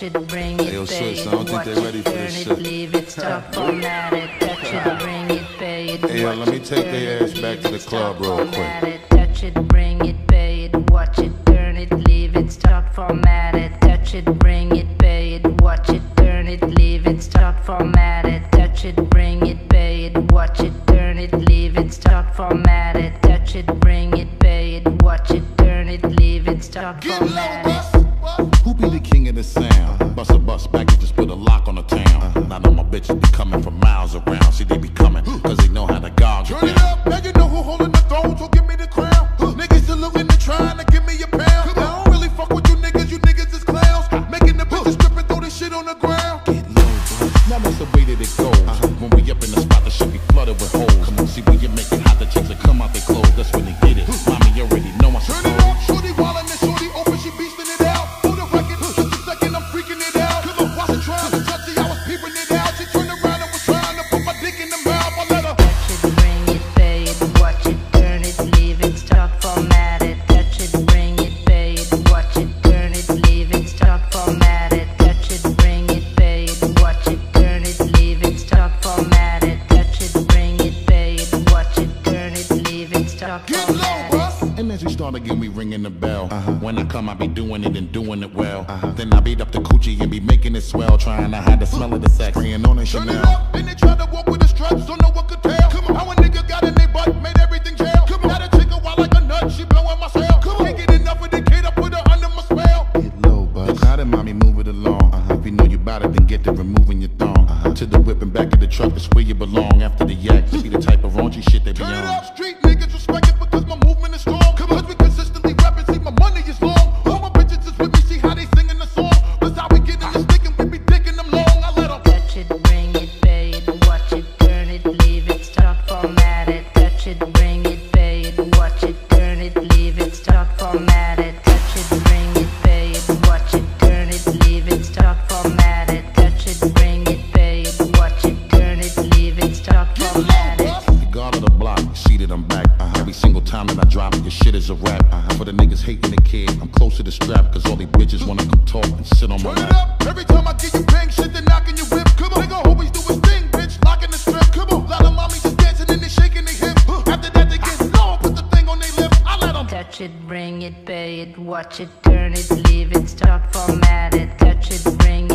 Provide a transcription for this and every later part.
touch it, bring it, Hey, yo, pay sis, it, I don't think they're ready for turn this it, shit. leave it, stop, format it, touch it, bring it, pay it, Hey, yo, watch let me it, take turn their it, ass back leave to the it, club stop, real quick. format it, touch it, bring it, pay it, watch it, turn it, leave it, stop, format it, touch it, bring it, pay it, watch it, turn it, leave it, stop, format it, touch it, bring it, pay it, watch it, turn it, leave it, stop, format it, touch it, bring it, pay it, watch it, turn it, leave it, stop, Get format it. Who be the king of the sound? Busta Bus back and just put a lock on the town. Now know my bitches be coming from miles around. See, they be coming, cause they know how to it Turn it up, now you know who holding the throne, so give me the crown. Niggas still looking and trying to give me a pound. I don't really fuck with you niggas, you niggas is clowns. Making the bitches strip and throw this shit on the ground. Get low, bro. Now that's the way that it goes. Uh-huh. When we up in the spot, the shit be flooded with holes. Start again, we ringing the bell. Uh-huh. When I come, I be doing it and doing it well. Uh-huh. Then I beat up the coochie and be making it swell, trying to hide the smell of the sex. Spraying on it Turn it up, then they try to walk with the straps, don't know what could tell. Come on. How a nigga got in they butt, made everything jail. Come on. Got a chick a like a nut, she blowing my cell. Come on. Can't get enough of the kid, I put her under my spell. Get low, bud. How did mommy move it along? Uh-huh. If you know you bout it, then get to removing your thong. To the whip and back of the truck, it's where you belong. After the yak, be the type of raunchy shit they be Turn it on. up, street time that I drop it, your shit is a rap. For the niggas hating the kid, I'm close to the strap, cause all these bitches wanna come talk and sit on my Turn it up, every time I get you bang shit, they knocking your whip. Come on, nigga always do his thing, bitch, locking the strip. Come on, lot of mommies just dancing and they shaking their hip. After that they get low, put the thing on their lip. I let them. Touch it, bring it, pay it, watch it, turn it, leave it, stop, format it. Touch it, bring it,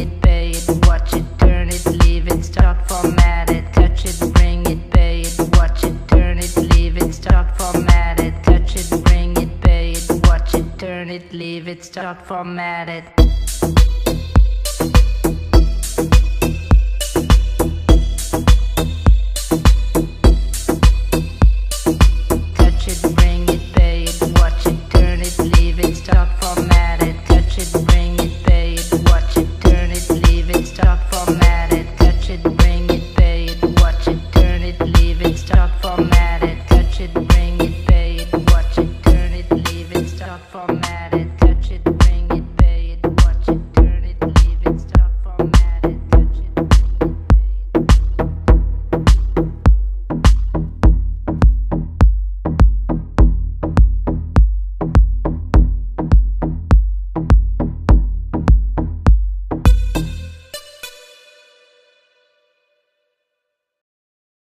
it. Touch it,